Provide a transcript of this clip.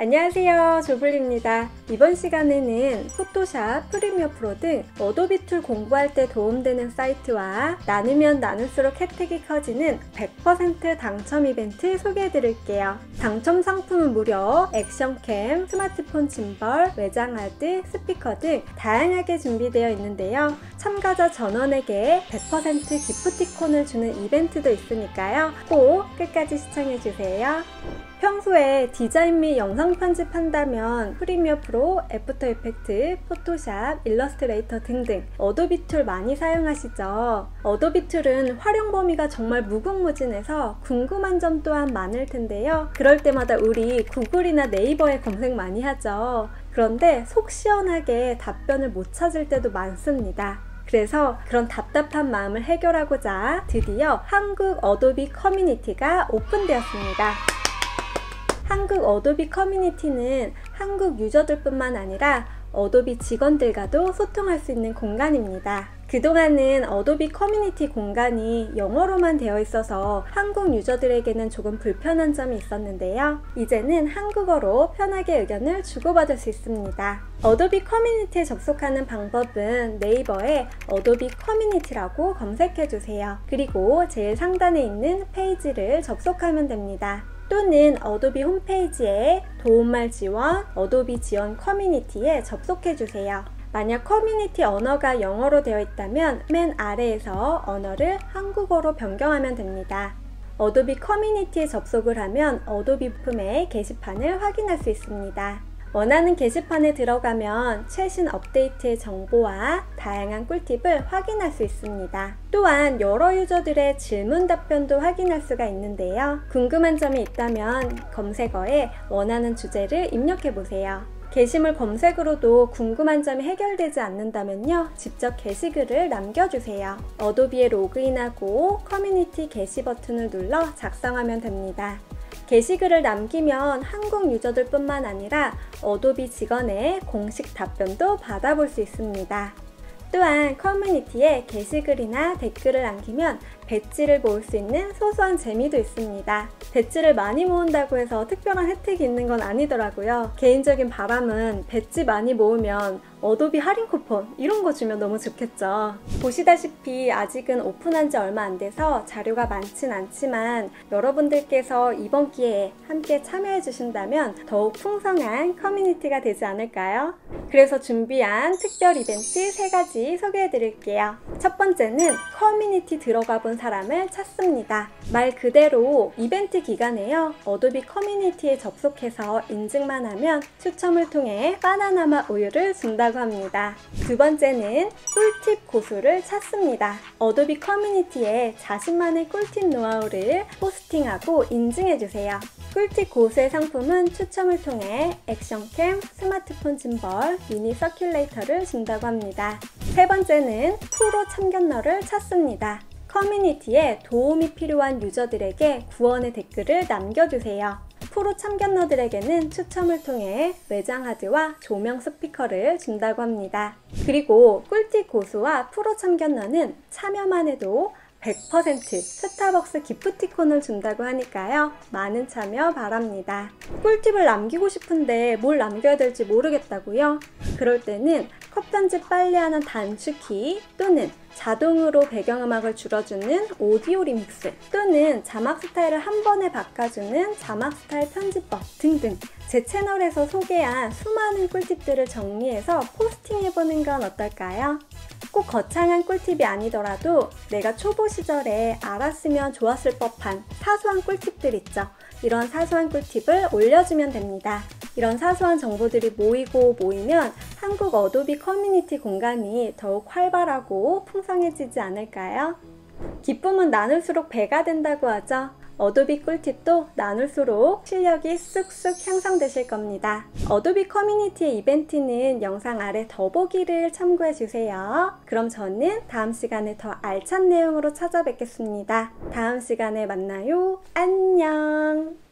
안녕하세요. 조블리입니다. 이번 시간에는 포토샵, 프리미어 프로 등 어도비 툴 공부할 때 도움되는 사이트와 나누면 나눌수록 혜택이 커지는 100% 당첨 이벤트 소개해 드릴게요. 당첨 상품은 무려 action cam, 스마트폰 짐벌, 외장하드, 스피커 등 다양하게 준비되어 있는데요. 참가자 전원에게 100% 기프티콘을 주는 이벤트도 있으니까요. 꼭 끝까지 시청해주세요 평소에 디자인 및 영상 편집한다면 프리미어 프로, 애프터 이펙트, 포토샵, 일러스트레이터 등등 어도비 툴 많이 사용하시죠? 어도비 툴은 활용 범위가 정말 무궁무진해서 궁금한 점 또한 많을 텐데요. 그럴 때마다 우리 구글이나 네이버에 검색 많이 하죠. 그런데 속 시원하게 답변을 못 찾을 때도 많습니다. 그래서 그런 답답한 마음을 해결하고자 드디어 한국 어도비 커뮤니티가 오픈되었습니다. 한국 어도비 커뮤니티는 한국 유저들뿐만 아니라 어도비 직원들과도 소통할 수 있는 공간입니다. 그동안은 어도비 커뮤니티 공간이 영어로만 되어 있어서 한국 유저들에게는 조금 불편한 점이 있었는데요. 이제는 한국어로 편하게 의견을 주고받을 수 있습니다. 어도비 커뮤니티에 접속하는 방법은 네이버에 어도비 커뮤니티라고 검색해 주세요. 그리고 제일 상단에 있는 페이지를 접속하면 됩니다. 또는 어도비 홈페이지에 도움말 지원, 어도비 지원 커뮤니티에 접속해 주세요. 만약 커뮤니티 언어가 영어로 되어 있다면 맨 아래에서 언어를 한국어로 변경하면 됩니다. 어도비 커뮤니티에 접속을 하면 어도비 제품의 게시판을 확인할 수 있습니다. 원하는 게시판에 들어가면 최신 업데이트의 정보와 다양한 꿀팁을 확인할 수 있습니다. 또한 여러 유저들의 질문 답변도 확인할 수가 있는데요. 궁금한 점이 있다면 검색어에 원하는 주제를 입력해 보세요. 게시물 검색으로도 궁금한 점이 해결되지 않는다면요. 직접 게시글을 남겨주세요. 어도비에 로그인하고 커뮤니티 게시 버튼을 눌러 작성하면 됩니다. 게시글을 남기면 한국 유저들 뿐만 아니라 어도비 직원의 공식 답변도 받아볼 수 있습니다. 또한 커뮤니티에 게시글이나 댓글을 남기면 배지를 모을 수 있는 소소한 재미도 있습니다. 배지를 많이 모은다고 해서 특별한 혜택이 있는 건 아니더라고요. 개인적인 바람은 배지 많이 모으면 어도비 할인 쿠폰 이런 거 주면 너무 좋겠죠. 보시다시피 아직은 오픈한 지 얼마 안 돼서 자료가 많진 않지만 여러분들께서 이번 기회에 함께 참여해 주신다면 더욱 풍성한 커뮤니티가 되지 않을까요? 그래서 준비한 특별 이벤트 3가지 소개해 드릴게요. 첫 번째는 커뮤니티 들어가 본 사람을 찾습니다. 말 그대로 이벤트 기간에요. 어도비 커뮤니티에 접속해서 인증만 하면 추첨을 통해 바나나맛 우유를 준다고 합니다. 두 번째는 꿀팁 고수를 찾습니다. 어도비 커뮤니티에 자신만의 꿀팁 노하우를 포스팅하고 인증해 주세요. 꿀팁 고수의 상품은 추첨을 통해 action cam, 스마트폰 짐벌, 미니 circulator를 준다고 합니다. 세 번째는 프로 참견러를 찾습니다. 커뮤니티에 도움이 필요한 유저들에게 구원의 댓글을 남겨주세요. 프로 참견러들에게는 추첨을 통해 외장 하드와 조명 스피커를 준다고 합니다. 그리고 꿀팁 고수와 프로 참견러는 참여만 해도 100% 스타벅스 기프티콘을 준다고 하니까요. 많은 참여 바랍니다. 꿀팁을 남기고 싶은데 뭘 남겨야 될지 모르겠다고요? 그럴 때는 컷 편집 빨리 하는 단축키 또는 자동으로 배경음악을 줄여주는 오디오 리믹스 또는 자막 스타일을 한 번에 바꿔주는 자막 스타일 편집법 등등 제 채널에서 소개한 수많은 꿀팁들을 정리해서 포스팅해보는 건 어떨까요? 꼭 거창한 꿀팁이 아니더라도 내가 초보 시절에 알았으면 좋았을 법한 사소한 꿀팁들 있죠. 이런 사소한 꿀팁을 올려주면 됩니다. 이런 사소한 정보들이 모이고 모이면 한국 어도비 커뮤니티 공간이 더욱 활발하고 풍성해지지 않을까요? 기쁨은 나눌수록 배가 된다고 하죠. 어도비 꿀팁도 나눌수록 실력이 쑥쑥 향상되실 겁니다. 어도비 커뮤니티의 이벤트는 영상 아래 더보기를 참고해 주세요. 그럼 저는 다음 시간에 더 알찬 내용으로 찾아뵙겠습니다. 다음 시간에 만나요. 안녕!